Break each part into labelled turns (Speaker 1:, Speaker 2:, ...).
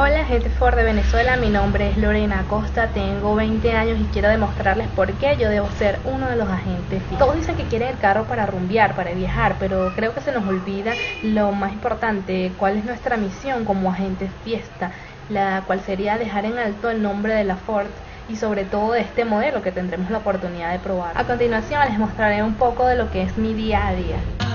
Speaker 1: Hola gente Ford de Venezuela, mi nombre es Lorena Acosta, tengo 20 años y quiero demostrarles por qué yo debo ser uno de los agentes. Todos dicen que quieren el carro para rumbear, para viajar, pero creo que se nos olvida lo más importante, cuál es nuestra misión como agentes fiesta, la cual sería dejar en alto el nombre de la Ford y sobre todo de este modelo que tendremos la oportunidad de probar. A continuación les mostraré un poco de lo que es mi día a día.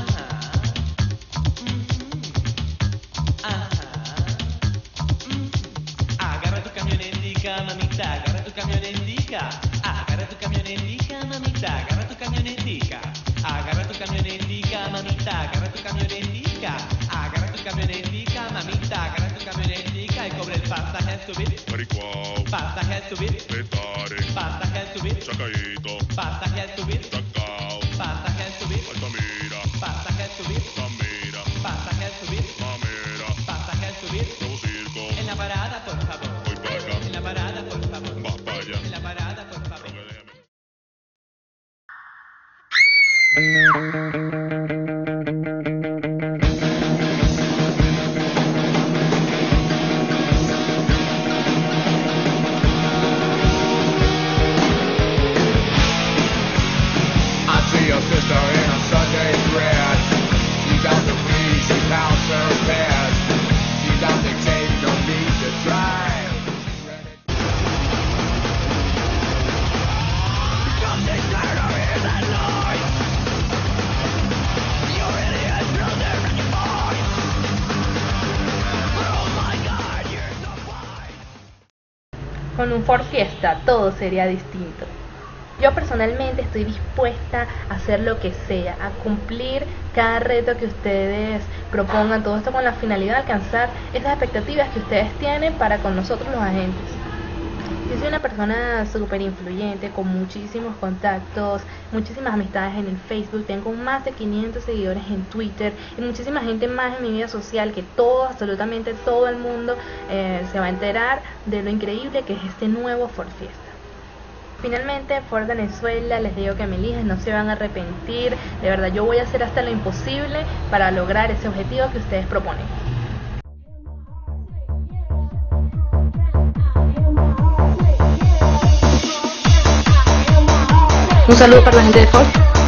Speaker 2: Mamita, agarra tu camionetica. Agarra tu camionetica, mamita, agarra tu camionetica. Agarra tu camionetica, mamita, agarra tu camionetica. Agarra tu camionetica, mamita, agarra tu camionetica y cobre el pasaje al subir.
Speaker 3: Maricuao,
Speaker 2: Pasaje al subir.
Speaker 3: Petare,
Speaker 2: Pasaje al subir.
Speaker 3: Chacaíto,
Speaker 2: Pasaje al subir.
Speaker 3: Sacao,
Speaker 2: Pasaje al subir.
Speaker 3: Altamira,
Speaker 2: Pasaje al subir.
Speaker 4: Thank you.
Speaker 1: Con un Ford Fiesta todo sería distinto. Yo personalmente estoy dispuesta a hacer lo que sea, a cumplir cada reto que ustedes propongan, todo esto con la finalidad de alcanzar esas expectativas que ustedes tienen para con nosotros los agentes. Yo soy una persona súper influyente, con muchísimos contactos, muchísimas amistades en el Facebook, tengo más de 500 seguidores en Twitter y muchísima gente más en mi vida social que todo, absolutamente todo el mundo eh, se va a enterar de lo increíble que es este nuevo Ford Fiesta. Finalmente, Ford Venezuela, les digo que me elijan, no se van a arrepentir, de verdad yo voy a hacer hasta lo imposible para lograr ese objetivo que ustedes proponen. Un saludo para la gente de Ford.